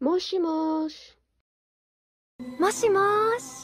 もしもーし。もしもーし。